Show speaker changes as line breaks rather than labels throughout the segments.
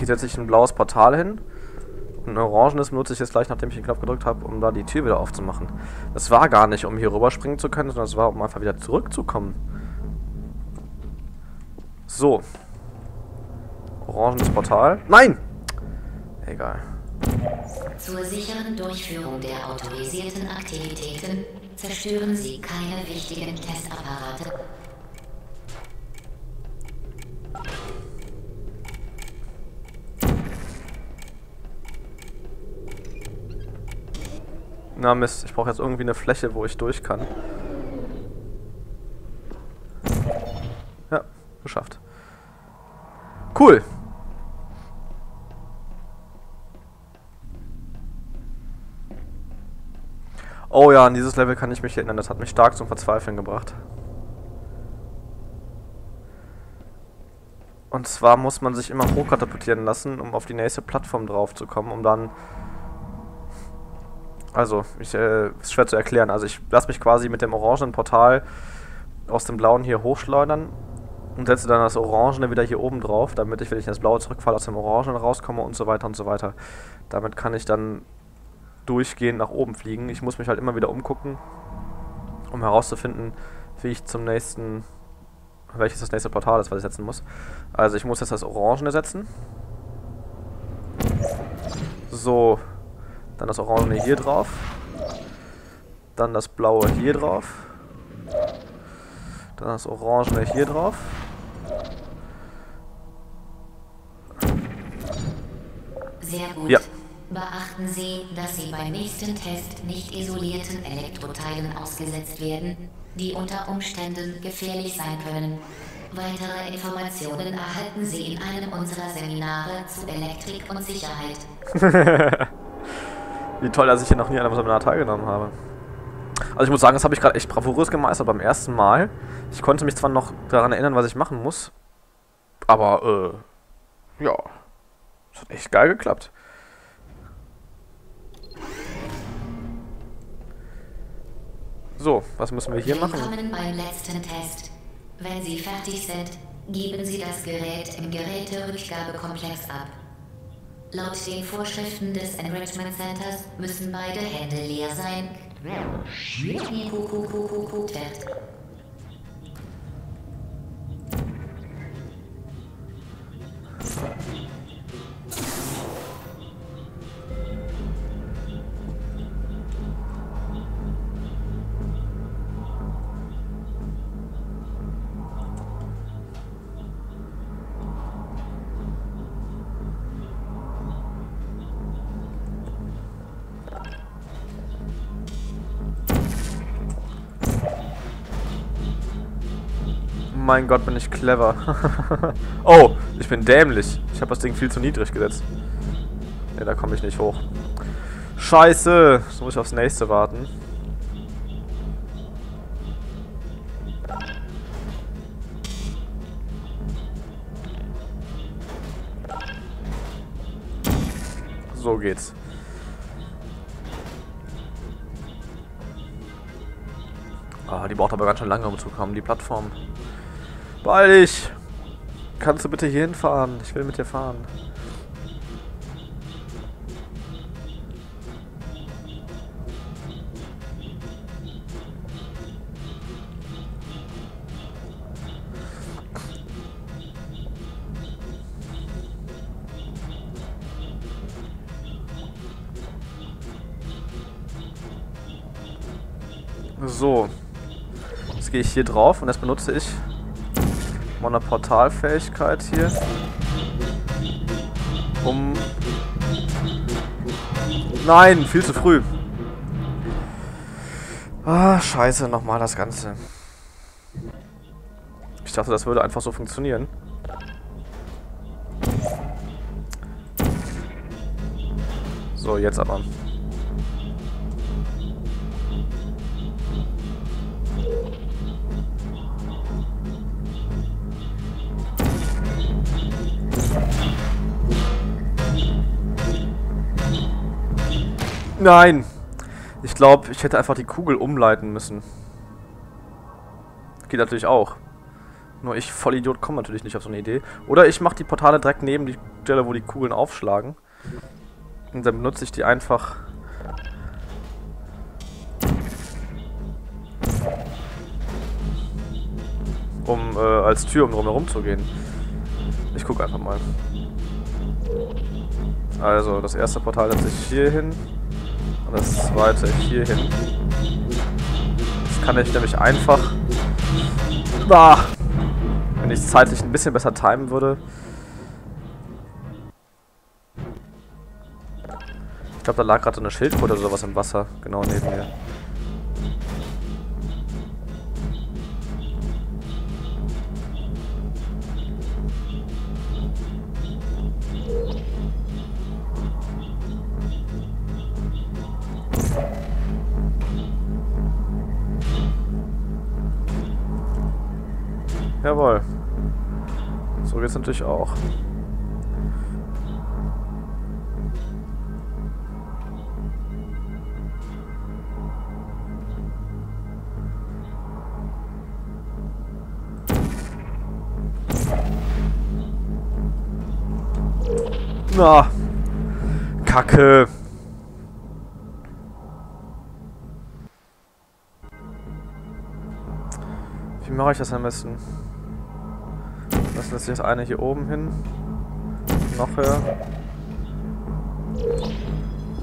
hier setze ich ein blaues Portal hin. Und ein orangenes benutze ich jetzt gleich, nachdem ich den Knopf gedrückt habe, um da die Tür wieder aufzumachen. Das war gar nicht, um hier rüberspringen zu können, sondern es war, um einfach wieder zurückzukommen. So. Orangenes Portal. Nein! Egal.
Zur sicheren Durchführung der autorisierten Aktivitäten zerstören Sie keine wichtigen Testapparate.
Na Mist, ich brauche jetzt irgendwie eine Fläche, wo ich durch kann. Ja, geschafft. Cool. Oh ja, an dieses Level kann ich mich erinnern. Das hat mich stark zum Verzweifeln gebracht. Und zwar muss man sich immer hochkatapultieren lassen, um auf die nächste Plattform drauf zu kommen, um dann... Also, ich, äh, ist schwer zu erklären. Also ich lasse mich quasi mit dem orangenen Portal aus dem blauen hier hochschleudern und setze dann das Orangene wieder hier oben drauf, damit ich, wenn ich in das blaue zurückfalle, aus dem Orangenen rauskomme und so weiter und so weiter. Damit kann ich dann durchgehend nach oben fliegen. Ich muss mich halt immer wieder umgucken, um herauszufinden, wie ich zum nächsten, welches das nächste Portal ist, was ich setzen muss. Also ich muss jetzt das Orangene setzen. So, dann das Orangene hier drauf. Dann das Blaue hier drauf. Dann das Orangene hier drauf.
Sehr gut.
Ja.
Beachten Sie, dass Sie beim nächsten Test nicht isolierten Elektroteilen ausgesetzt werden, die unter Umständen gefährlich sein können. Weitere Informationen erhalten Sie in einem unserer Seminare zu Elektrik und Sicherheit.
Wie toll, dass ich hier noch nie an einem Seminar teilgenommen habe. Also ich muss sagen, das habe ich gerade echt bravourös gemeistert beim ersten Mal. Ich konnte mich zwar noch daran erinnern, was ich machen muss, aber äh, ja, das hat echt geil geklappt. So, was müssen wir hier machen?
Willkommen beim letzten Test. Wenn Sie fertig sind, geben Sie das Gerät im Geräterückgabekomplex ab. Laut den Vorschriften des Enrichment Centers müssen beide Hände leer sein.
Mein Gott, bin ich clever. oh, ich bin dämlich. Ich habe das Ding viel zu niedrig gesetzt. Ne, da komme ich nicht hoch. Scheiße. Jetzt muss ich aufs nächste warten. So geht's. Ah, die braucht aber ganz schön lange, um zu kommen, die Plattform. Beeil dich! Kannst du bitte hier hinfahren? Ich will mit dir fahren. So. Jetzt gehe ich hier drauf und das benutze ich meine Portalfähigkeit hier. Um... Nein, viel zu früh. Ah, scheiße, nochmal das Ganze. Ich dachte, das würde einfach so funktionieren. So, jetzt aber. Nein. Ich glaube, ich hätte einfach die Kugel umleiten müssen. Geht natürlich auch. Nur ich, Vollidiot, komme natürlich nicht auf so eine Idee. Oder ich mache die Portale direkt neben die Stelle, wo die Kugeln aufschlagen. Und dann benutze ich die einfach... Um äh, als Tür, um drumherum zu gehen. Ich gucke einfach mal. Also, das erste Portal setze ich hier hin. Und das zweite hier hin. Das kann ich nämlich einfach... Ah, wenn ich zeitlich ein bisschen besser timen würde. Ich glaube, da lag gerade eine Schildkröte oder sowas im Wasser, genau neben mir. So geht's natürlich auch. Na. Kacke. Wie mache ich das am besten? Das lässt sich das eine hier oben hin. Noch höher.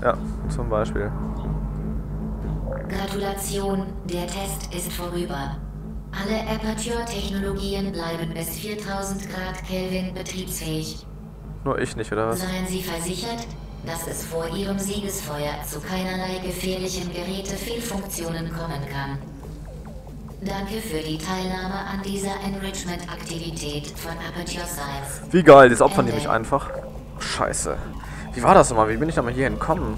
Ja, zum Beispiel.
Gratulation, der Test ist vorüber. Alle Aperture-Technologien bleiben bis 4000 Grad Kelvin betriebsfähig.
Nur ich nicht, oder was?
Seien Sie versichert, dass es vor Ihrem Siegesfeuer zu keinerlei gefährlichen Gerätefehlfunktionen kommen kann. Danke für die Teilnahme an dieser Enrichment-Aktivität von Aperture Science.
Wie geil, das opfern die mich einfach. Scheiße. Wie war das nochmal? Wie bin ich nochmal hier entkommen?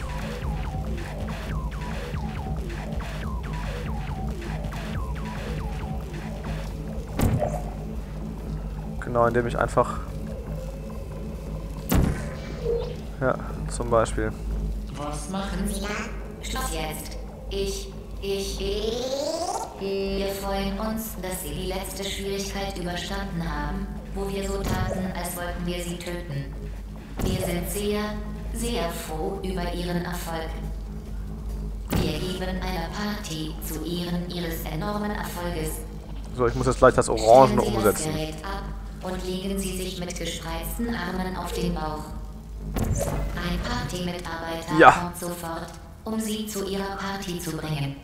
Genau, indem ich einfach... Ja, zum Beispiel.
Was machen Sie da? Schluss jetzt. Ich, ich, ich. Wir freuen uns, dass Sie die letzte Schwierigkeit überstanden haben, wo wir so taten, als wollten wir Sie töten. Wir sind sehr, sehr froh über Ihren Erfolg. Wir geben eine Party zu Ehren Ihres enormen Erfolges.
So, ich muss jetzt gleich das Orangene umsetzen.
Das Gerät ab und legen Sie sich mit gespreizten Armen auf den Bauch. Ein Party-Mitarbeiter
Ja.
kommt sofort, um Sie zu Ihrer Party zu bringen.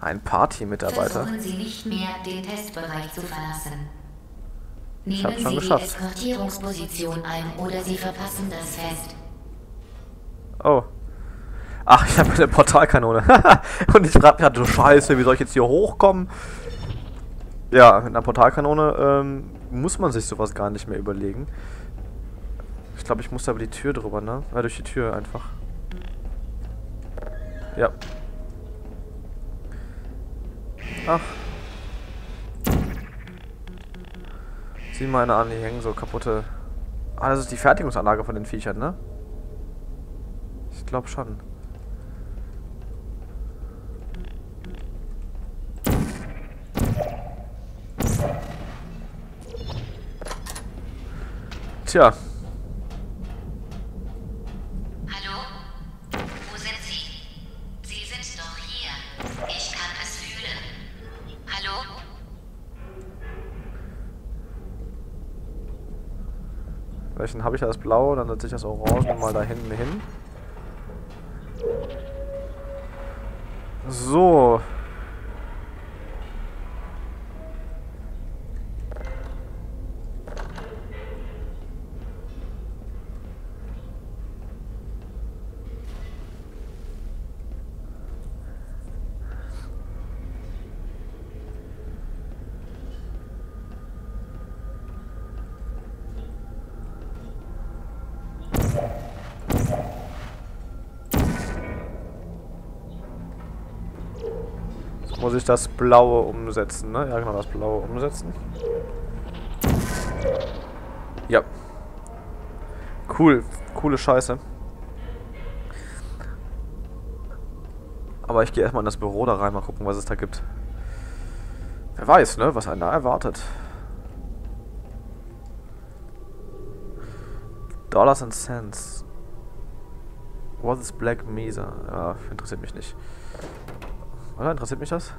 Ein Party-Mitarbeiter.
Versuchen Sie nicht mehr, den Testbereich zu verlassen.
Ich
Nehmen
hab's schon
Sie die
geschafft.
Eskortierungsposition ein oder Sie verpassen das Fest.
Oh. Ach, ich habe eine Portalkanone. Und ich frage mich gerade, du Scheiße, wie soll ich jetzt hier hochkommen? Ja, mit einer Portalkanone ähm, muss man sich sowas gar nicht mehr überlegen. Ich glaube, ich muss da über die Tür drüber, ne? Ja, durch die Tür einfach. Ja. Ach. Sieh mal eine an, die hängen so kaputte... Ah, das ist die Fertigungsanlage von den Viechern, ne? Ich glaube schon. Tja, welchen habe ich das Blau? Dann setze ich das Orange mal da hinten hin. So. muss ich das blaue umsetzen, ne? Ja, genau, das blaue umsetzen. Ja. Cool. Coole Scheiße. Aber ich gehe erstmal in das Büro da rein, mal gucken, was es da gibt. Wer weiß, ne? Was einen da erwartet. Dollars and Cents. What is Black Mesa? Ja, interessiert mich nicht. Oder? Interessiert mich das?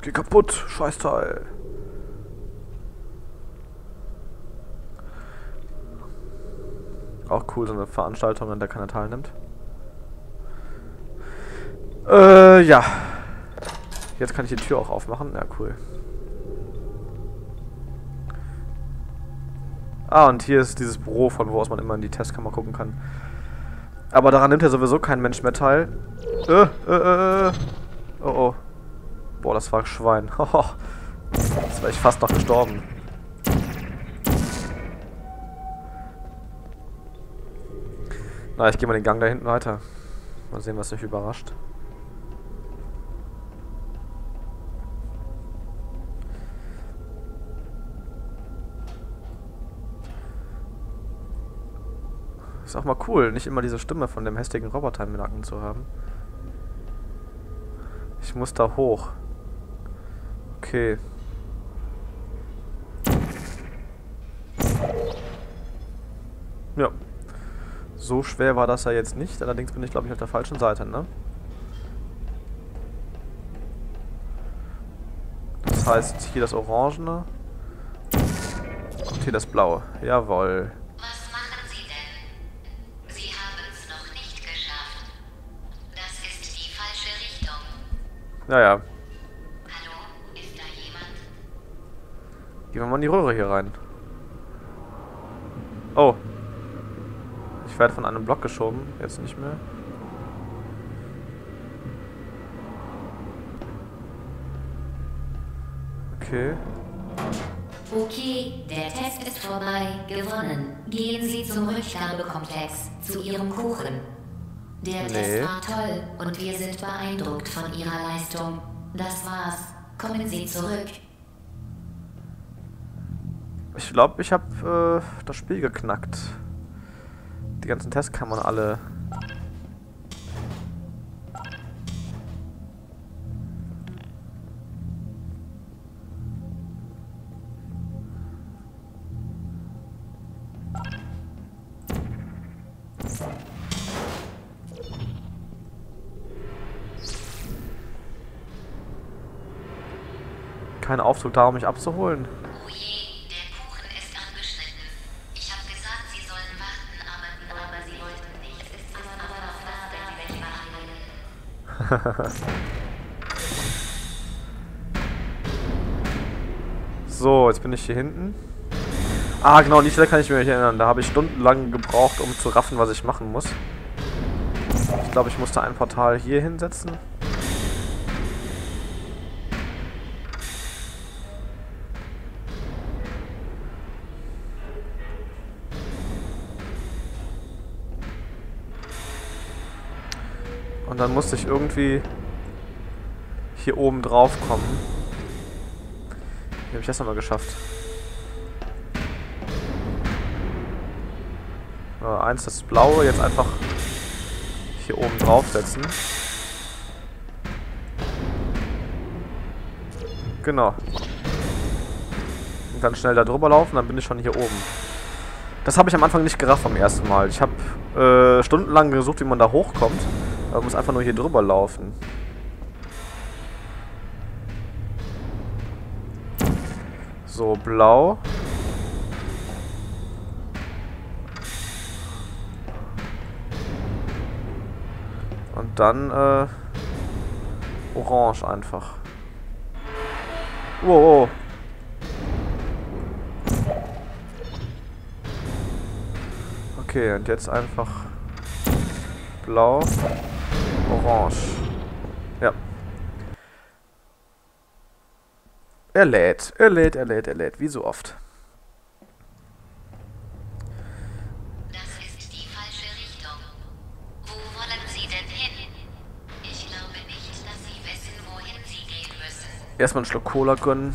Geh kaputt, Scheißteil. Auch cool, so eine Veranstaltung, an der keiner teilnimmt. Äh, ja. Jetzt kann ich die Tür auch aufmachen. Ja, cool. Ah, und hier ist dieses Büro, von wo aus man immer in die Testkammer gucken kann. Aber daran nimmt ja sowieso kein Mensch mehr teil. Äh, äh, äh. äh. Oh, oh. Boah, das war Schwein. Jetzt wäre ich fast noch gestorben. Na, ich gehe mal den Gang da hinten weiter. Mal sehen, was mich überrascht. Ist auch mal cool, nicht immer diese Stimme von dem hässlichen Roboter im Nacken zu haben. Ich muss da hoch. Okay. Ja. So schwer war das ja jetzt nicht. Allerdings bin ich, glaube ich, auf der falschen Seite, ne? Das heißt, hier das Orangene. Und hier das Blaue. Jawohl. Naja. Hallo, ist da jemand? Gehen wir mal in die Röhre hier rein. Oh. Ich werde von einem Block geschoben. Jetzt nicht mehr. Okay.
Okay, der Test ist vorbei. Gewonnen. Gehen Sie zum Rückgabekomplex, zu Ihrem Kuchen. Der nee. Test war toll und wir sind beeindruckt von Ihrer Leistung. Das war's. Kommen Sie zurück.
Ich glaube, ich habe äh, das Spiel geknackt. Die ganzen Tests kann man alle aber noch da, wenn Sie So, jetzt bin ich hier hinten. Ah, genau, die Stelle kann ich mir nicht erinnern. Da habe ich stundenlang gebraucht, um zu raffen, was ich machen muss. Ich glaube, ich musste ein Portal hier hinsetzen. Dann musste ich irgendwie hier oben drauf kommen. Wie habe ich das nochmal geschafft? Äh, eins das blaue, jetzt einfach hier oben draufsetzen. Genau. Und dann schnell da drüber laufen, dann bin ich schon hier oben. Das habe ich am Anfang nicht gerafft vom ersten Mal. Ich habe äh, stundenlang gesucht, wie man da hochkommt. Man muss einfach nur hier drüber laufen. So, blau. Und dann, äh, orange einfach. Wow. Okay, und jetzt einfach blau. Orange. Ja. Er lädt, er lädt, er lädt, er lädt, wie so oft. Erstmal einen Schluck Cola gönnen.